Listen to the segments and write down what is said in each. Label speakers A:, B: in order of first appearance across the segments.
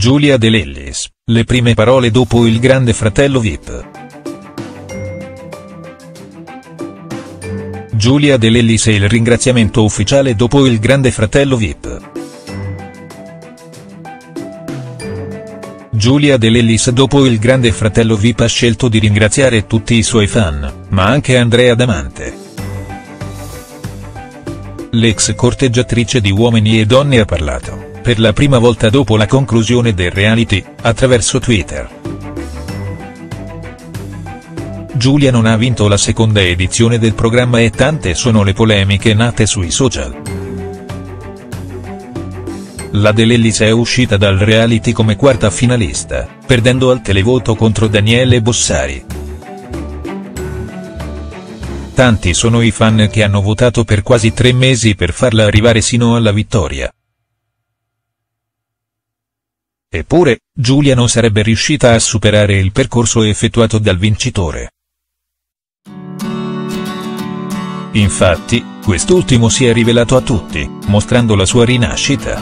A: Giulia De Lellis, le prime parole dopo il grande fratello Vip. Giulia De Lellis e il ringraziamento ufficiale dopo il grande fratello Vip. Giulia De Lellis dopo il grande fratello Vip ha scelto di ringraziare tutti i suoi fan, ma anche Andrea Damante. L'ex corteggiatrice di Uomini e Donne ha parlato per la prima volta dopo la conclusione del reality, attraverso Twitter. Giulia non ha vinto la seconda edizione del programma e tante sono le polemiche nate sui social. La De Lellis è uscita dal reality come quarta finalista, perdendo al televoto contro Daniele Bossari. Tanti sono i fan che hanno votato per quasi tre mesi per farla arrivare sino alla vittoria. Eppure, Giulia non sarebbe riuscita a superare il percorso effettuato dal vincitore. Infatti, quest'ultimo si è rivelato a tutti, mostrando la sua rinascita.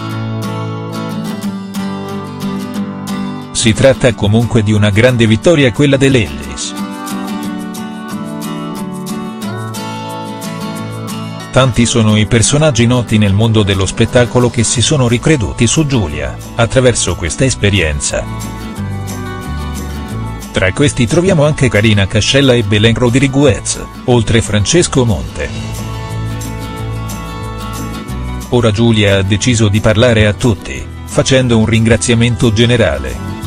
A: Si tratta comunque di una grande vittoria quella dell'Ellis. Tanti sono i personaggi noti nel mondo dello spettacolo che si sono ricreduti su Giulia, attraverso questa esperienza. Tra questi troviamo anche Carina Cascella e Belen Rodriguez, oltre Francesco Monte. Ora Giulia ha deciso di parlare a tutti, facendo un ringraziamento generale.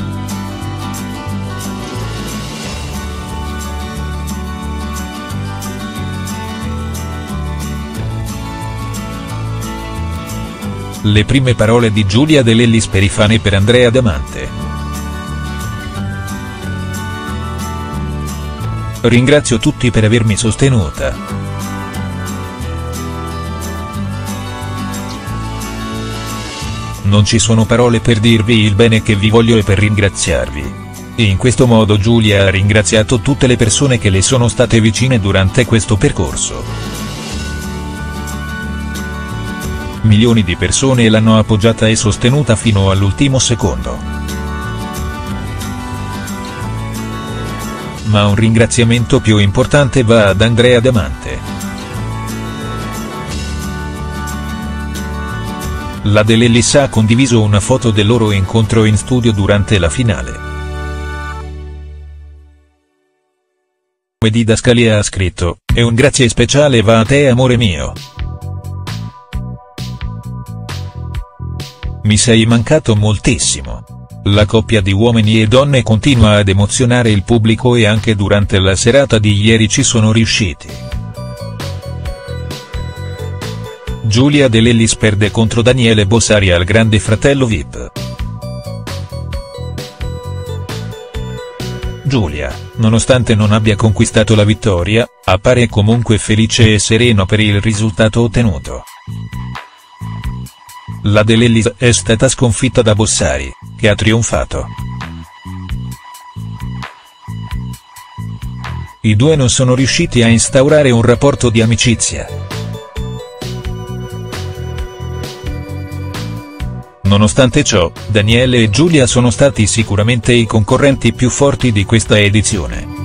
A: Le prime parole di Giulia De Lellis per i fan e per Andrea Damante. Ringrazio tutti per avermi sostenuta. Non ci sono parole per dirvi il bene che vi voglio e per ringraziarvi. In questo modo Giulia ha ringraziato tutte le persone che le sono state vicine durante questo percorso. Milioni di persone l'hanno appoggiata e sostenuta fino all'ultimo secondo. Ma un ringraziamento più importante va ad Andrea Damante. La De Lellis ha condiviso una foto del loro incontro in studio durante la finale. E Didascalia ha scritto, e un grazie speciale va a te amore mio. Mi sei mancato moltissimo. La coppia di uomini e donne continua ad emozionare il pubblico e anche durante la serata di ieri ci sono riusciti. Giulia De Lellis perde contro Daniele Bossari al grande fratello Vip. Giulia, nonostante non abbia conquistato la vittoria, appare comunque felice e sereno per il risultato ottenuto. La De Lellis è stata sconfitta da Bossari, che ha trionfato. I due non sono riusciti a instaurare un rapporto di amicizia. Nonostante ciò, Daniele e Giulia sono stati sicuramente i concorrenti più forti di questa edizione.